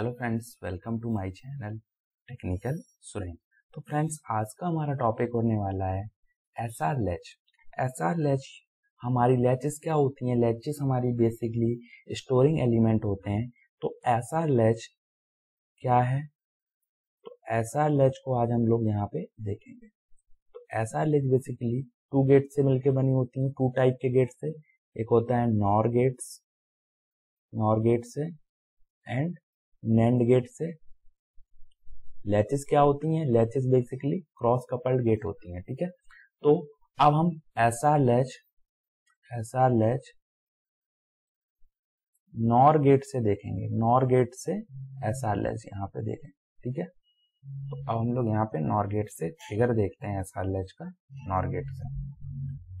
Hello friends welcome to my channel technical Suren तो friends आज का हमारा टॉपिक होने वाला है S R latch S R latch हमारी लेचेस क्या होती हैं? लेचेस हमारी बेसिकली स्टोरिंग एलिमेंट होते हैं। तो एस आर लेच क्या है? तो एस आर लेच को आज हम लोग यहाँ पे देखेंगे। तो S R latch basically two gate से मिलकर बनी होती हैं टू टाइप के गेट से। एक होता है नॉर गेट्स नॉर गेट से एंड नैंड गेट से लैचेस क्या होती हैं? Latches basically cross coupled gate होती हैं, ठीक है? तो अब हम ऐसा लैच ऐसा लैच नॉर गेट से देखेंगे। नॉर गेट से ऐसा लैच यहाँ पे देखें, ठीक है? तो अब हम लोग यहाँ पे नॉर गेट से फिगर देखते हैं ऐसा लैच का नॉर गेट से।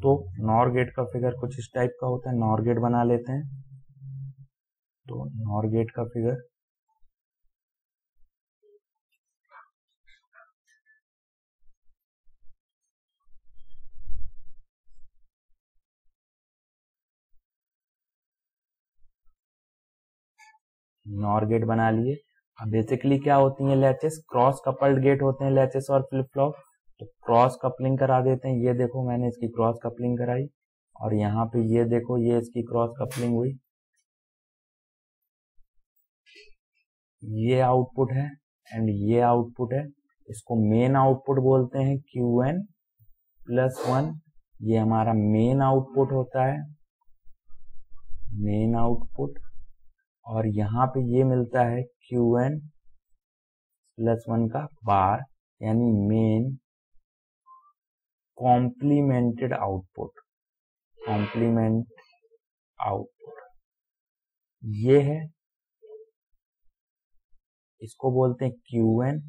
तो नॉर गेट का फिगर कुछ इस टाइप का होता है। नॉर गेट बना लेते हैं। तो नॉर गेट का फिगर नॉर गेट बना लिए। अब बेसिकली क्या होती है लैचेस क्रॉस कपल्ड गेट होते हैं लैचेस और फ्लिप फ्लॉप तो क्रॉस कपलिंग करा देते हैं। ये देखो मैंने इसकी क्रॉस कपलिंग कराई। और यहाँ पे ये देखो, ये इसकी क्रॉस कपलिंग हुई। ये आउटपुट है एंड ये आउटपुट है। इसको मेन आउटपुट बोलते हैं क्यू एन प्लस वन ये हमारा मेन आउटपुट होता है। मेन आउटपुट और यहाँ पे ये मिलता है क्यू एन प्लस वन का बार यानी main complemented output complement output ये है, इसको बोलते हैं क्यू एन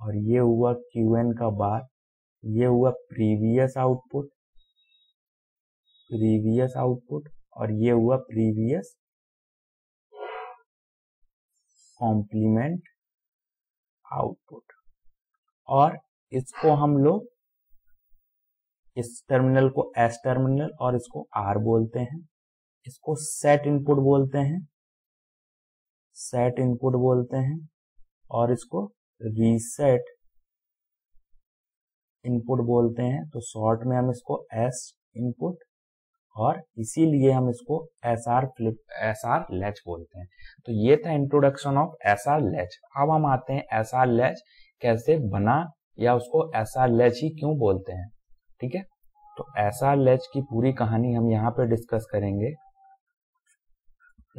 और ये हुआ क्यू एन का बार ये हुआ प्रीवियस आउटपुट प्रीवियस आउटपुट और ये हुआ प्रीवियस कॉम्प्लीमेंट आउटपुट और इसको हम लोग इस टर्मिनल को एस टर्मिनल और इसको आर बोलते हैं। इसको सेट इनपुट बोलते हैं। सेट इनपुट बोलते हैं और इसको रीसेट इनपुट बोलते हैं। तो शॉर्ट में हम इसको एस इनपुट और इसीलिए हम इसको S R flip S R latch बोलते हैं। तो ये था introduction of S R latch अब हम आते हैं एस आर लैच कैसे बना या उसको एस आर लैच ही क्यों बोलते हैं, ठीक है? तो एस आर लैच की पूरी कहानी हम यहाँ पे डिस्कस करेंगे।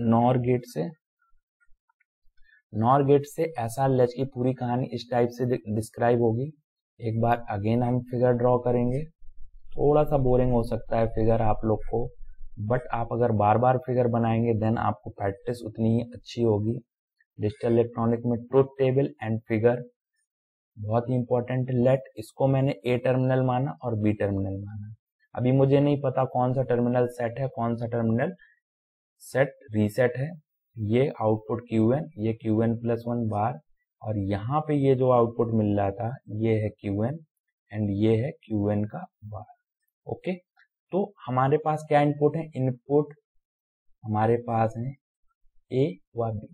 नॉर गेट से नॉर गेट से एस आर लैच की पूरी कहानी इस टाइप से डिस्क्राइब होगी। एक बार अगेन हम फिगर ड्रॉ करेंगे। थोड़ा सा बोरिंग हो सकता है फिगर आप लोग को बट आप अगर बार बार फिगर बनाएँगे देन आपको प्रैक्टिस उतनी ही अच्छी होगी। डिजिटल इलेक्ट्रॉनिक में ट्रुथ टेबल एंड फिगर बहुत ही इंपॉर्टेंट लेट इसको मैंने ए टर्मिनल माना और बी टर्मिनल माना। अभी मुझे नहीं पता कौन सा टर्मिनल सेट है, कौन सा टर्मिनल सेट रीसेट है। ये आउटपुट क्यू एन ये Q N plus one bar और यहाँ पे ये जो आउटपुट मिल रहा था, ये है क्यू एन एंड ये है क्यू एन का बार ओके? तो हमारे पास क्या इनपुट है? इनपुट हमारे पास है ए व बी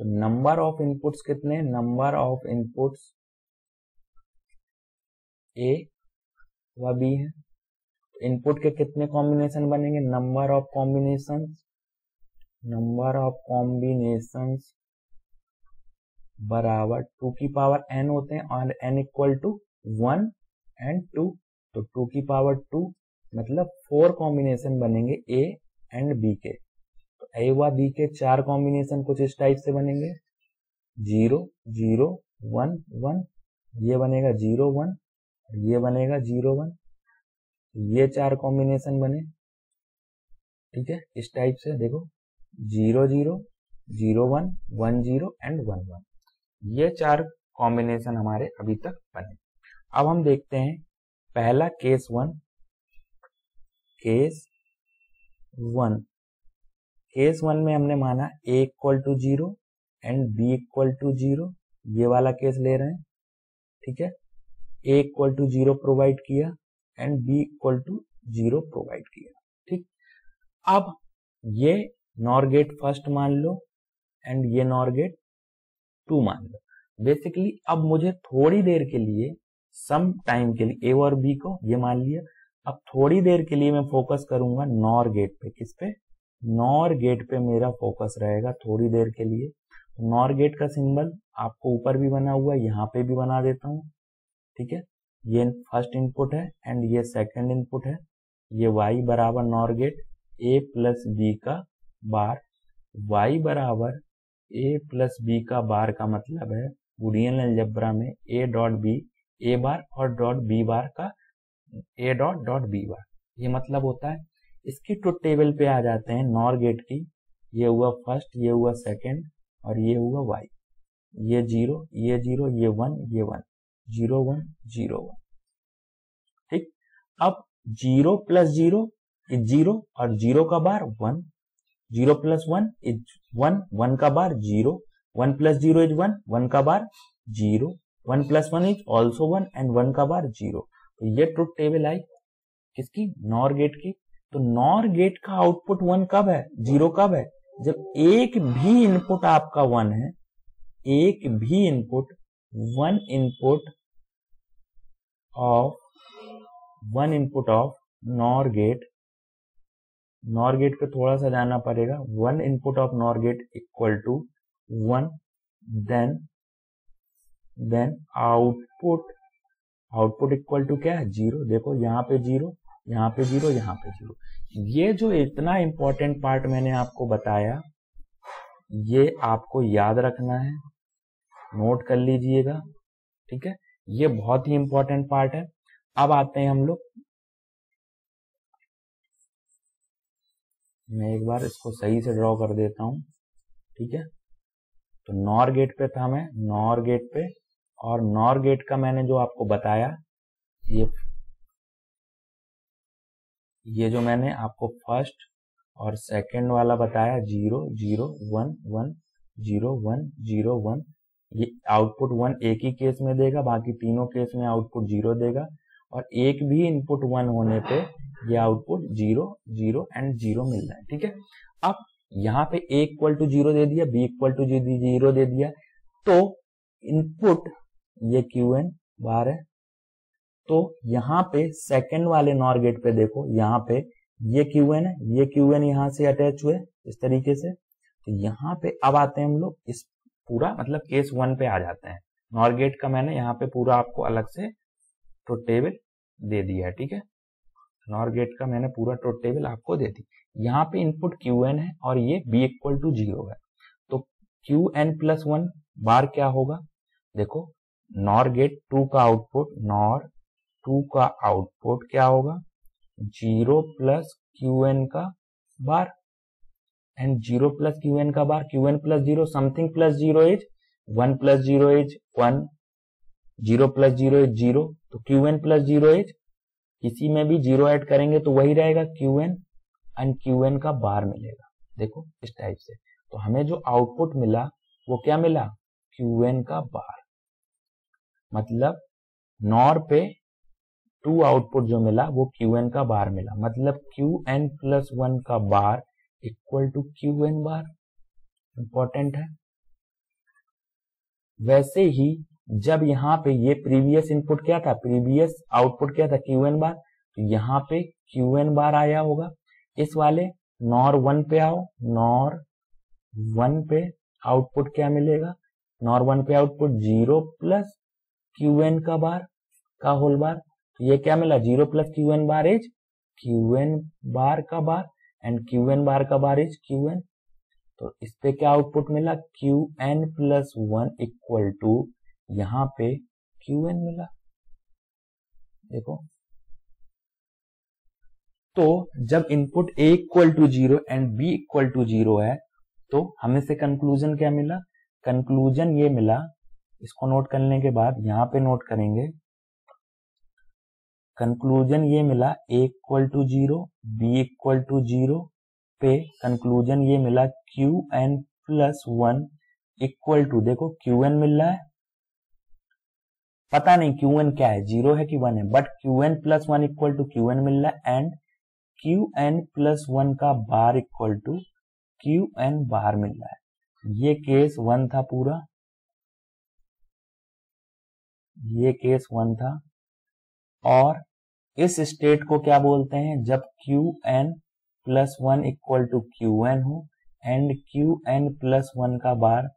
तो नंबर ऑफ़ इनपुट्स कितने नंबर ऑफ़ इनपुट्स ए व बी है। तो इनपुट के कितने कॉम्बिनेशन बनेंगे? Number of combination number of combination बराबर टू की पावर एन होते हैं और N equal to one and two two की पावर टू मतलब फोर कॉम्बिनेशन बनेंगे ए एंड बी के। तो ए व बी के, चार कॉम्बिनेशन कुछ इस टाइप से बनेंगे। ज़ीरो ज़ीरो, वन वन, ये बनेगा ज़ीरो, वन, ये बनेगा ज़ीरो, वन, ये चार कॉम्बिनेशन बने। ठीक है, इस टाइप से देखो, zero zero zero, one one, zero and one one, ये चार कॉम्बिनेशन हमारे अभी तक बने। अब हम देखते हैं पहला case one case one case one में हमने माना A equal to zero and B equal to zero ये वाला केस ले रहे हैं, ठीक है? A equal to zero provide किया and B equal to zero provide किया, ठीक? अब ये नॉर गेट फ़र्स्ट मान लो एंड ये नॉर गेट टू मान लो. बेसिकली अब मुझे थोड़ी देर के लिए सम टाइम के लिए ए और बी को, ये मान लिया। अब थोड़ी देर के लिए मैं फोकस करूँगा नॉर गेट पे। किस पे? नॉर गेट पे मेरा फोकस रहेगा थोड़ी देर के लिए। तो नॉर गेट का सिंबल आपको ऊपर भी बना हुआ है, यहाँ पे भी बना देता हूँ। ठीक है? ये फ़र्स्ट इनपुट है एंड ये सेकंड इनपुट है। ये y बराबर NOR gate A plus B का बार। Y बराबर ए प्लस बी का बार का मतलब है बुलियन अलजेब्रा में ए डॉट बी ए बार और डॉट बी बार का A dot dot B bar ये मतलब होता है, इसकी ट्रुथ टेबल पे आ जाते हैं नॉर गेट की। ये हुआ फ़र्स्ट ये हुआ सेकंड और ये हुआ वाई ये ज़ीरो ये ज़ीरो ये वन ये one zero one zero one ठीक? अब zero plus zero is zero और ज़ीरो का bar one zero plus one is one one का bar zero one plus zero is one one का bar zero one plus one is also one and one का bar zero. तो ये truth table I. किसकी? Nor gate की। तो NOR gate का output one कब है? ज़ीरो कब है? जब एक भी इनपुट आपका वन है, एक भी input one input of one input of NOR gate NOR gate पे थोड़ा सा जाना पड़ेगा। One input of NOR gate equal to one then then output output equal to क्या है? ज़ीरो देखो, यहाँ पे ज़ीरो यहाँ पे ज़ीरो यहाँ पे ज़ीरो ये जो इतना इंपॉर्टेंट पार्ट मैंने आपको बताया, ये आपको याद रखना है। नोट कर लीजिएगा, ठीक है? ये बहुत ही इंपॉर्टेंट पार्ट है। अब आते हैं हम लोग। मैं एक बार इसको सही से ड्रॉ कर देता हूँ, ठीक है? तो नॉर गेट पे था मैं। नॉर गेट पे और नॉर गेट का मैंने जो आपको बताया, ये ये जो मैंने आपको फ़र्स्ट और सेकंड वाला बताया, zero zero, one one, zero one zero, one, ये आउटपुट वन एक ही केस में देगा, बाकी तीनों केस में आउटपुट ज़ीरो देगा और एक भी इनपुट वन होने पे ये output zero zero and zero मिल रहा है, ठीक है? अब यहाँ पे ए इक्वल टू ज़ीरो दे दिया बी इक्वल टू ज़ीरो दे दिया तो इनपुट ये क्यू एन बार है। तो यहाँ पे सेकंड वाले नॉर गेट पे देखो, यहाँ पे ये क्यू एन है, ये क्यू एन यहाँ से अटैच हुए, इस तरीके से। तो यहाँ पे अब आते हैं हम लोग, इस पूरा मतलब केस वन पे आ जाते हैं। नॉर गेट का मैंने यहाँ पे पूरा आपको अलग से ट्रुथ टेबल दे दिया है, ठीक है? नॉर गेट का मैंने पूरा ट्रुथ टेबल आपको दे दी। यहाँ पे इनपुट क्यू एन है और ये बी इक्वल टू ज़ीरो है। तो Q N plus one bar क्या होगा? देखो नॉर गेट टू का आउटपुट नॉर टू का आउटपुट क्या होगा? ज़ीरो प्लस क्यू एन का bar. And zero plus Q N का bar Q N plus zero something plus zero is one plus zero is one zero plus zero is zero तो Q N plus zero is किसी में भी zero add करेंगे तो वही रहेगा Q N and Q N का bar मिलेगा। देखो, इस टाइप से। तो हमें जो आउटपुट मिला, वो क्या मिला? क्यू एन का बार। मतलब नॉर पे टू आउटपुट जो मिला, वो क्यू एन का बार मिला। मतलब क्यू एन प्लस वन का bar equal to Q N bar important है। वैसे ही जब यहाँ पे ये प्रीवियस इनपुट क्या था? प्रीवियस आउटपुट क्या था? Q N bar. तो यहाँ पे क्यू एन बार आया होगा। इस वाले नॉर वन पे आओ। नॉर वन पे आउटपुट क्या मिलेगा? नॉर वन पे output zero plus Q N का बार, का होल बार तो ये क्या मिला? Zero plus Q N bar is Q N bar का bar and Q N bar का बार इज़ क्यू एन तो इस पे क्या आउटपुट मिला? Q N plus one equal to यहाँ पे क्यू एन मिला। देखो। तो जब input A equal to zero and B equal to zero है तो हमें से कंक्लूजन क्या मिला? कंक्लूजन ये मिला इसको नोट करने के बाद यहाँ पे नोट करेंगे। कंक्लूजन ये मिला A equal to zero B equal to zero पे कंक्लूजन ये मिला Q N plus one equal to देखो क्यू एन मिल रहा है। पता नहीं क्यू एन क्या है ज़ीरो है कि वन है but Q N plus one equal to Q N मिल रहा है and Q N plus one का bar equal to Q N bar मिल रहा है। ये केस वन था पूरा। ये केस वन था। और इस स्टेट को क्या बोलते हैं? जब Q N plus one equal to Q N हो and Q N plus one का बार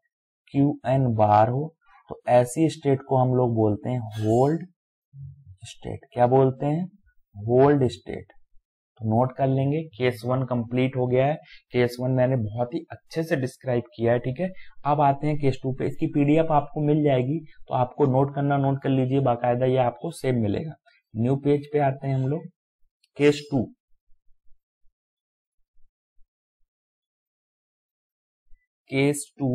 क्यू एन बार हो तो ऐसी स्टेट को हम लोग बोलते हैं होल्ड स्टेट क्या बोलते हैं? होल्ड स्टेट तो नोट कर लेंगे। केस वन कंप्लीट हो गया है। केस वन मैंने बहुत ही अच्छे से डिस्क्राइब किया है, ठीक है? अब आते हैं केस टू पे। इसकी पीडीएफ आपको मिल जाएगी तो आपको नोट करना नोट कर लीजिए, बाकायदा ये आपको सेम मिलेगा। न्यू पेज पे आते हैं हम लोग। Case two case two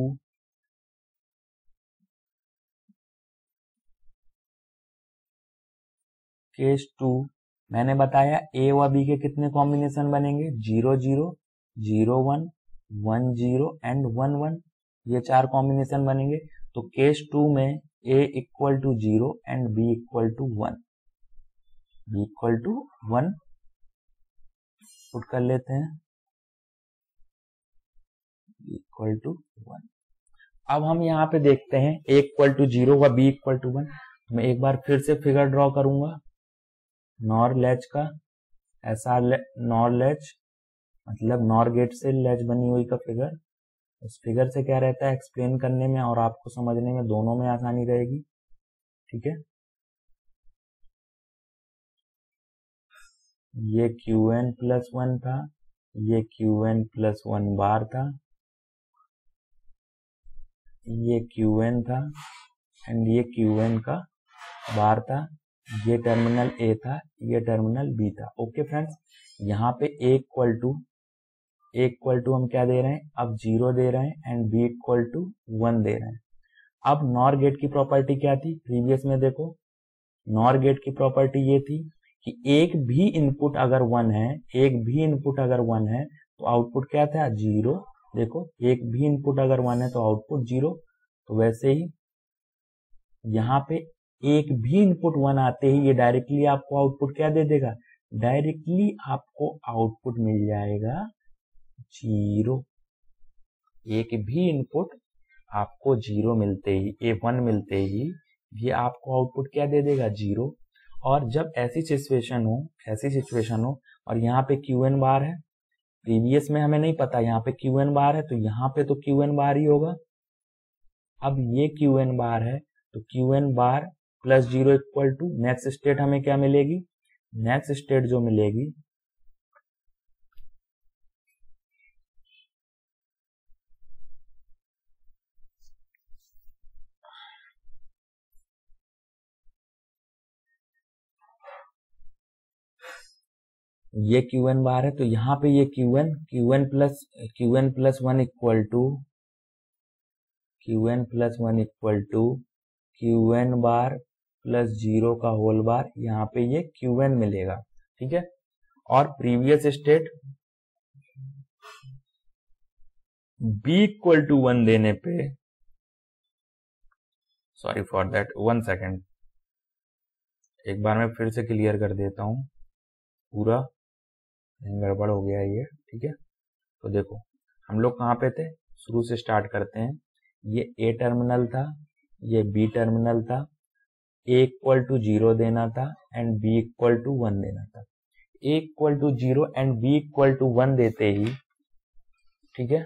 case two मैंने बताया ए व बी के कितने कॉम्बिनेशन बनेंगे? Zero zero zero one one zero and one one ये चार कॉम्बिनेशन बनेंगे। तो केस टू में A equal to zero and B equal to one B equal to one put कर लेते हैं। इक्वल टू वन अब हम यहाँ पे देखते हैं ए इक्वल टू ज़ीरो व बी इक्वल टू वन मैं एक बार फिर से फिगर ड्रॉ करूँगा। नॉर लेच का, ऐसा नॉर लेच मतलब नॉर गेट से लेच बनी हुई का फिगर, उस फिगर से क्या रहता है, एक्सप्लेन करने में और आपको समझने में दोनों में आसानी रहेगी, ठीक है? ये क्यू एन प्लस वन था, ये Q n plus one bar था, ये क्यू एन था एंड ये क्यू एन का बार था। ये टर्मिनल ए था, ये टर्मिनल बी था। ओके फ्रेंड्स यहाँ पे A equal to A equal to हम क्या दे रहे हैं? अब ज़ीरो दे रहे हैं and B equal to one दे रहे हैं। अब नॉर गेट की प्रॉपर्टी क्या थी? प्रीवियस में देखो नॉर गेट की प्रॉपर्टी ये थी कि एक भी इनपुट अगर वन है, एक भी इनपुट अगर वन है तो आउटपुट क्या था? ज़ीरो देखो, एक भी इनपुट अगर वन है तो आउटपुट ज़ीरो तो वैसे ही यहाँ पे एक भी इनपुट वन आते ही ये डायरेक्टली आपको आउटपुट क्या दे देगा? डायरेक्टली आपको आउटपुट मिल जाएगा ज़ीरो एक भी इनपुट आपको ज़ीरो मिलते ही, ए वन मिलते ही, ये आपको आउटपुट क्या दे देगा? ज़ीरो और जब ऐसी सिचुएशन हो, ऐसी सिचुएशन हो, और यहाँ पे क्यू एन बार है प्रीवियस में हमें नहीं पता, यहाँ पे क्यू एन बार है तो यहाँ पे तो क्यू एन बार ही होगा। अब ये क्यू एन बार है तो Q n bar plus zero equal to, next state हमें क्या मिलेगी? नेक्स्ट स्टेट जो मिलेगी, ये क्यू एन बार है तो यहाँ पे ये Q n Q n plus Q n plus one equal to Q n plus one equal to Q n bar plus zero का होल बार यहाँ पे ये क्यू एन मिलेगा, ठीक है? और previous state B equal to one देने पे sorry for that one second एक बार मैं फिर से क्लियर कर देता हूँ, पूरा गड़बड़ हो गया ये, ठीक है? तो देखो, हम लोग कहाँ पे थे? शुरू से स्टार्ट करते हैं। ये ए टर्मिनल था, ये बी टर्मिनल था ए इक्वल टू ज़ीरो देना था and B equal to one देना था। A equal to zero and B equal to one देते ही, ठीक है?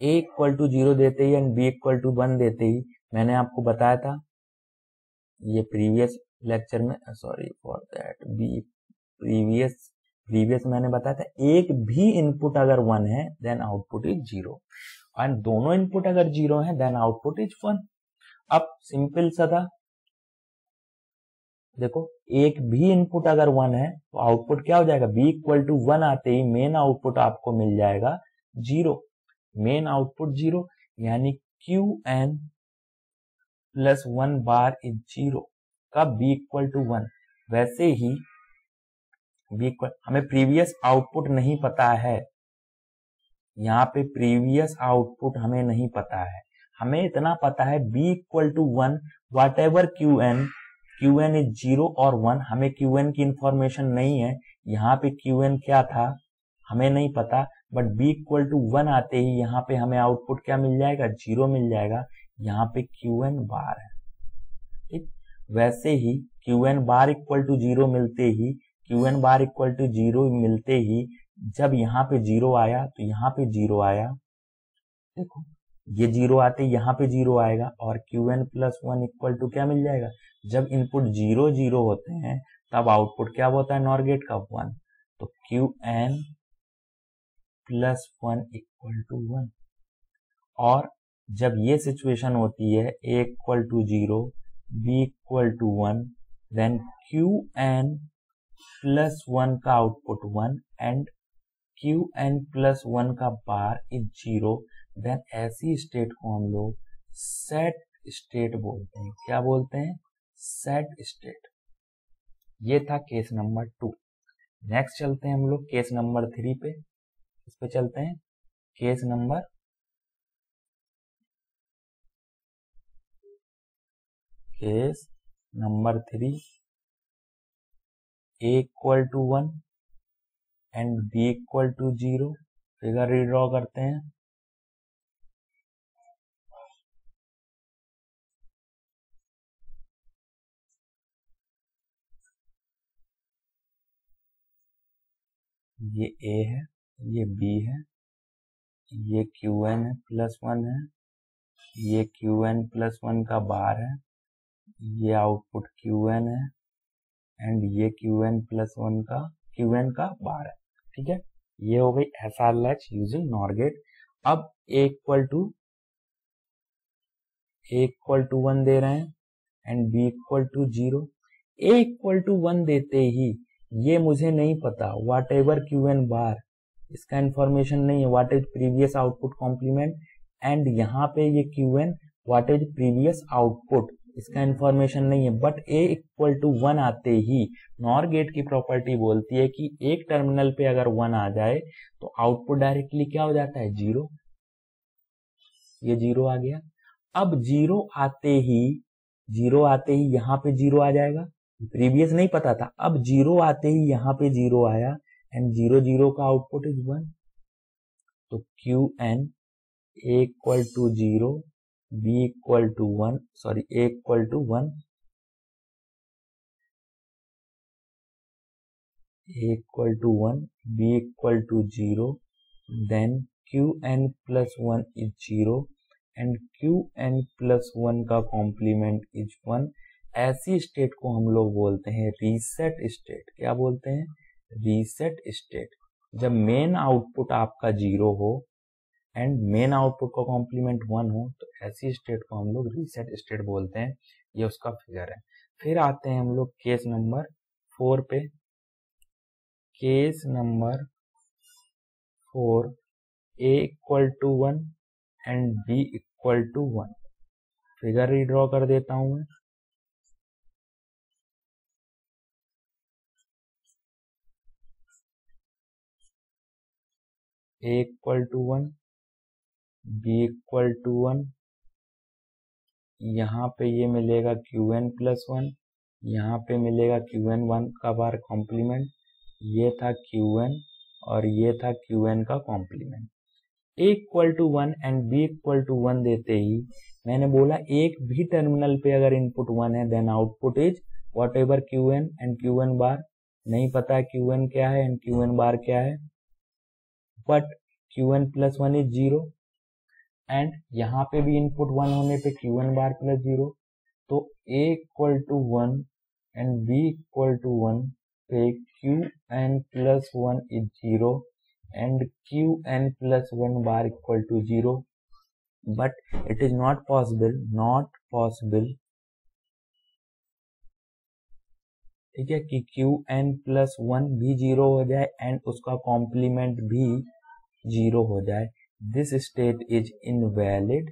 ए इक्वल टू ज़ीरो देते ही and B equal to one देते ही, मैंने आपको बताया था, ये प्रीवियस लेक्चर में sorry for that B previous previous मैंने बताया था, एक भी इनपुट अगर वन है then output is zero and दोनों इनपुट अगर ज़ीरो है देन आउटपुट इज़ वन अब सिंपल सा था। देखो, एक भी इनपुट अगर वन है तो आउटपुट क्या हो जाएगा? बी इक्वल टू वन आते ही मेन आउटपुट आपको मिल जाएगा ज़ीरो मेन आउटपुट ज़ीरो यानी Q n plus one bar is zero का बी इक्वल टू वन वैसे ही बी इक्वल हमें प्रीवियस आउटपुट नहीं पता है। यहाँ पे प्रीवियस आउटपुट हमें नहीं पता है। हमें इतना पता है b equal to one whatever Q n Q n is zero और वन हमें क्यू एन की इंफॉर्मेशन नहीं है। यहाँ पे क्यू एन क्या था? हमें नहीं पता but B equal to one आते ही यहाँ पे हमें आउटपुट क्या मिल जाएगा? ज़ीरो मिल जाएगा। यहाँ पे क्यू एन बार है। ठीक? वैसे ही Q n bar equal to zero मिलते ही Q n bar equal to zero मिलते ही, जब यहाँ पे ज़ीरो आया तो यहाँ पे ज़ीरो आया। देखो ये ज़ीरो आते यहाँ पे ज़ीरो आएगा और Q n plus one equal to क्या मिल जाएगा? जब इनपुट ज़ीरो ज़ीरो होते हैं, तब आउटपुट क्या होता है? नॉर्गेट का वन तो Q n plus one equal to one और जब ये सिचुएशन होती है A equal to zero B equal to one then Q n plus one का output one and Q n plus one का बार इज़ ज़ीरो देन ऐसी state को हम लोग सेट स्टेट बोलते हैं। क्या बोलते हैं? सेट स्टेट ये था केस नंबर टू नेक्स्ट चलते हैं हम लोग केस नंबर थ्री पे। इस पे चलते हैं। Case number case number three A equal to one and B equal to zero figure redraw करते हैं। ये ए है, ये बी है, ये क्यू एन है प्लस वन है, ये क्यू एन प्लस वन का बार है, ये आउटपुट क्यू एन है एंड ये क्यू एन प्लस वन का क्यू एन का बार है, ठीक है? ये हो गई S R latch using NOR gate अब A equal to A equal to one दे रहे हैं and B equal to zero A equal to one देते ही ये मुझे नहीं पता। Whatever Q N bar इसका इंफॉर्मेशन नहीं है। What is previous output complement and यहाँ पे ये Q n what is previous output इसका इंफॉर्मेशन नहीं है। But A equal to one आते ही नॉर गेट की प्रॉपर्टी बोलती है कि एक टर्मिनल पे अगर वन आ जाए तो आउटपुट डायरेक्टली क्या हो जाता है? ज़ीरो ये ज़ीरो आ गया। अब ज़ीरो आते ही ज़ीरो आते ही यहाँ पे ज़ीरो आ जाएगा। प्रीवियस नहीं पता था। अब ज़ीरो आते ही यहाँ पे ज़ीरो आया एंड ज़ीरो ज़ीरो का आउटपुट इज़ वन तो Q n equal to zero B equal to one sorry A equal to one A equal to one B equal to zero then Q n plus one is zero and Q n plus one का complement is one ऐसी state को हम लोग बोलते हैं reset state क्या बोलते हैं? रीसेट स्टेट जब मेन आउटपुट आपका ज़ीरो हो एंड मेन आउटपुट का कॉम्प्लीमेंट वन हो तो ऐसी स्टेट को हम लोग रीसेट स्टेट बोलते हैं। ये उसका फिगर है। फिर आते हैं हम लोग केस नंबर फोर पे। Case number four A equal to one and B equal to one figure redraw कर देता हूँ मैं। A equal to one B equal to one यहाँ पे ये मिलेगा क्यू एन प्लस वन यहाँ पे मिलेगा क्यू एन वन का बार कॉम्प्लीमेंट ये था क्यू एन और ये था क्यू एन का complement A equal to one and B equal to one देते ही मैंने बोला एक भी टर्मिनल पे अगर इनपुट वन है then output is whatever Q n and Q n bar नहीं पता है क्यू एन क्या है एंड क्यू एन बार क्या है. But Q n plus one is zero and यहाँ पे भी इनपुट वन होने पे Q n bar plus zero तो A equal to one and B equal to one पे Q n plus one is zero and Q n plus one bar equal to zero but it is not possible not possible ठीक है, कि Q N plus one भी zero हो जाए and उसका complement भी zero हो जाए। This state is invalid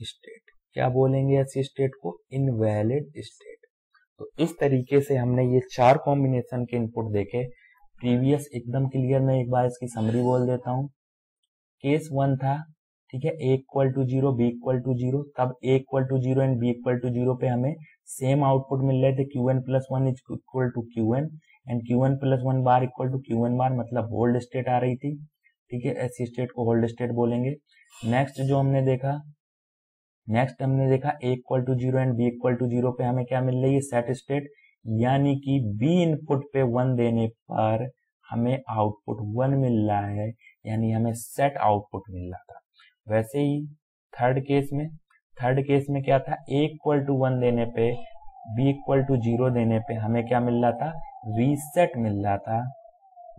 state क्या बोलेंगे ऐसी स्टेट को? इनवैलिड स्टेट तो इस तरीके से हमने ये चार कॉम्बिनेशन के इनपुट देखे। प्रीवियस एकदम क्लियर मैं एक बार इसकी समरी बोल देता हूँ। केस वन था, ठीक है? A equal to zero B equal to zero तब A equal to zero and B equal to zero पे हमें सेम आउटपुट मिल रहे थे। Q n plus one is equal to Q n and Q n plus one bar equal to Q n bar मतलब hold state आ रही थी। ठीक है, ऐसी स्टेट को होल्ड स्टेट बोलेंगे। नेक्स्ट जो हमने देखा नेक्स्ट हमने देखा A equal to zero and B equal to zero पे हमें क्या मिल रही है? सेट स्टेट यानी कि बी इनपुट पे वन देने पर हमें आउटपुट वन मिल रहा है, यानी हमें सेट आउटपुट मिल रहा था। वैसे ही थर्ड केस में थर्ड केस में क्या था? ए इक्वल टू वन देने पे बी इक्वल टू ज़ीरो देने पे हमें क्या मिल रहा था? रीसेट मिल रहा था।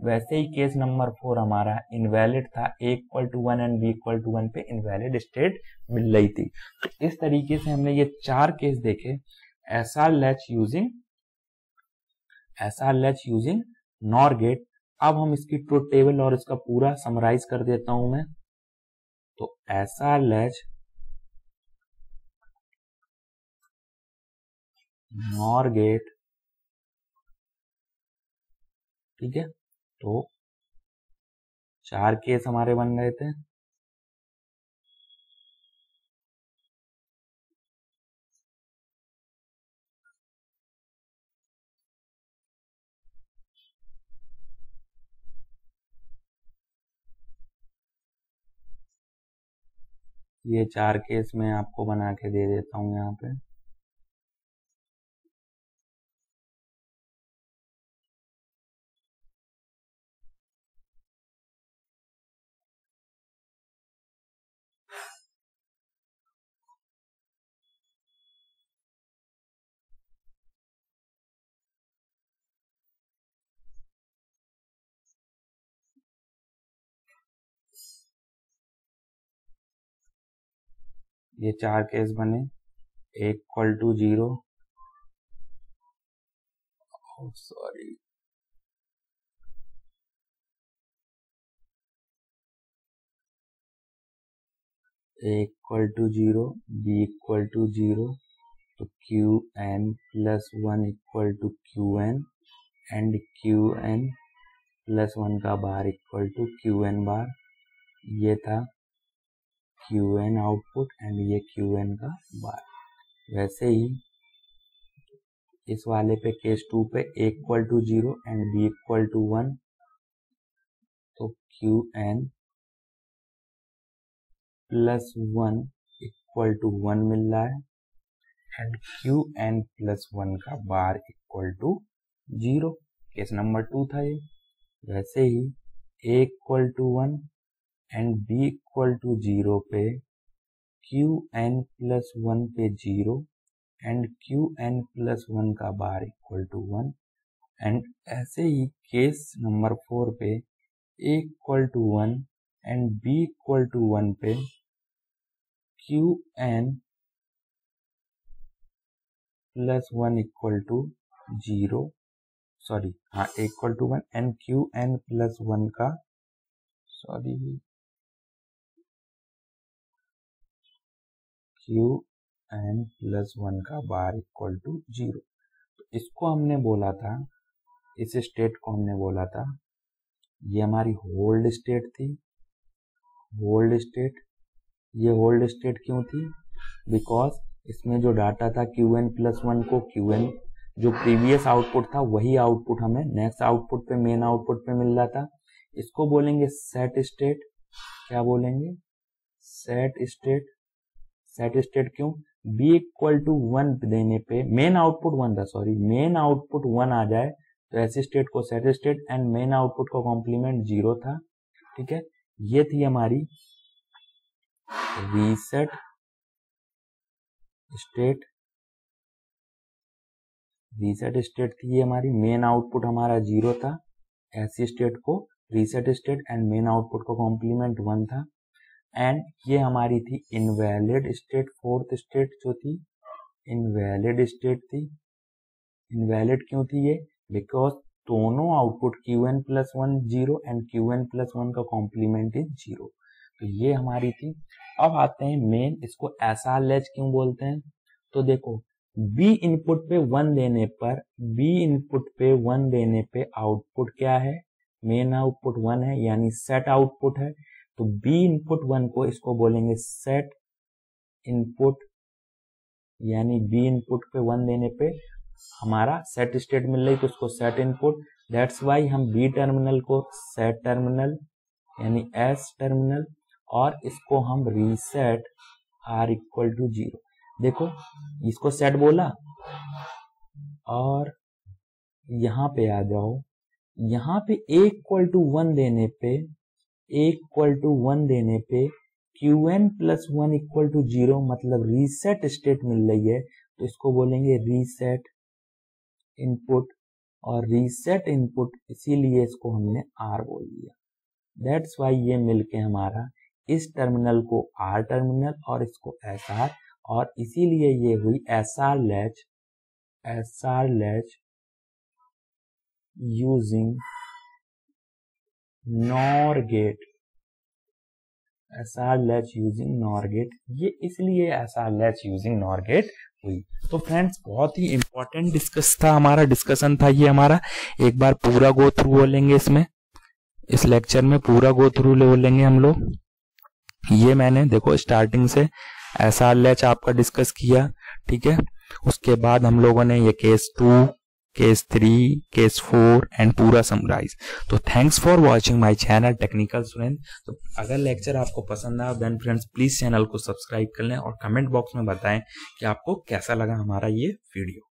वैसे ही केस नंबर फोर हमारा इनवैलिड था A equal to one and B equal to one पे इनवैलिड स्टेट मिल रही थी। तो इस तरीके से हमने ये चार केस देखे S R using S R using NOR gate अब हम इसकी ट्रुथ टेबल और इसका पूरा समराइज कर देता हूँ मैं। तो एस आर नॉर गेट ठीक है? तो चार केस हमारे बन गए थे। ये चार केस मैं आपको बना के दे देता हूँ यहाँ पे। ये चार केस बने। एक equal to zero sorry A equal to zero B equal to zero तो Q n plus one equal to Q n and Q n plus one का bar equal to Q n bar. ये था। Q n output and ये Q N का bar वैसे ही इस वाले पे केस टू पे equal to zero and B equal to one तो Q n plus one equal to one मिल रहा है and Q n plus one का bar equal to zero case number two था ये. वैसे ही A equal to one and B equal to zero पे Q N plus one पे zero and Q n plus one का bar equal to one and ऐसे ही case number four पे A equal to one and B equal to one पे Q n plus one equal to zero sorry हाँ equal to one and Q n plus one का sorry Q n plus one का bar equal to zero तो इसको हमने बोला था, इस स्टेट को हमने बोला था, ये हमारी होल्ड स्टेट थी। होल्ड स्टेट ये होल्ड स्टेट क्यों थी? बिकॉज़ इसमें जो डाटा था क्यू एन प्लस वन को क्यू एन जो प्रीवियस आउटपुट था, वही आउटपुट हमें नेक्स्ट आउटपुट पे मेन आउटपुट पे मिल रहा था। इसको बोलेंगे सेट स्टेट क्या बोलेंगे? सेट स्टेट सेट स्टेट क्यों? बी इक्वल टू वन देने पे मेन आउटपुट वन था सॉरी मेन आउटपुट वन आ जाए तो ऐसे स्टेट को set state and main output का कॉम्प्लीमेंट ज़ीरो था, ठीक है? ये थी हमारी रीसेट स्टेट रीसेट स्टेट थी ये हमारी मेन आउटपुट हमारा ज़ीरो था ऐसी स्टेट को reset state and main output का कॉम्प्लीमेंट वन था एंड ये हमारी थी इनवैलिड स्टेट फोर्थ स्टेट जो थी इनवैलिड स्टेट थी। इनवैलिड क्यों थी ये? बिकॉज़ दोनों output Q N plus one zero and Q N plus one का कॉम्प्लीमेंट इज़ ज़ीरो तो ये हमारी थी। अब आते हैं मेन इसको ऐसा लेज क्यों बोलते हैं? तो देखो बी इनपुट पे वन देने पर बी इनपुट पे वन देने पे आउटपुट क्या है? मेन आउटपुट वन है, यानी सेट आउटपुट है। तो बी इनपुट वन को इसको बोलेंगे सेट इनपुट यानी बी इनपुट पे वन देने पे हमारा सेट स्टेट मिल रही तो उसको सेट इनपुट दैट्स वाई हम बी टर्मिनल को सेट टर्मिनल यानी एस टर्मिनल और इसको हम reset R equal to zero देखो, इसको सेट बोला, और यहाँ पे आ जाओ, यहाँ पे ए इक्वल टू वन देने पे ए इक्वल टू वन देने पे Q N plus one equal to zero मतलब रीसेट स्टेट मिल रही है तो इसको बोलेंगे रीसेट इनपुट और रीसेट इनपुट इसीलिए इसको हमने आर बोल दिया। दैट्स वाई ये मिलके हमारा इस टर्मिनल को आर टर्मिनल और इसको एस आर और इसीलिए ये हुई S R latch S R latch using NOR gate. S R latch using NOR gate. ये इसलिए S R latch using NOR gate हुई। तो फ्रेंड्स, बहुत ही इंपॉर्टेंट डिस्कस था हमारा डिस्कशन था ये हमारा। एक बार पूरा गो थ्रू हो लेंगे इसमें। इस लेक्चर में पूरा गो थ्रू ले बोलेंगे हम लोग। ये मैंने, देखो स्टार्टिंग से ऐसा लेच आपका डिस्कस किया, ठीक है? उसके बाद हम लोगों ने ये case two case three case four and पूरा समराइज तो thanks for watching my channel technical student तो अगर लेक्चर आपको पसंद आया देन फ्रेंड्स प्लीज़ चैनल को सब्सक्राइब कर लें और कमेंट बॉक्स में बताएँ कि आपको कैसा लगा हमारा ये वीडियो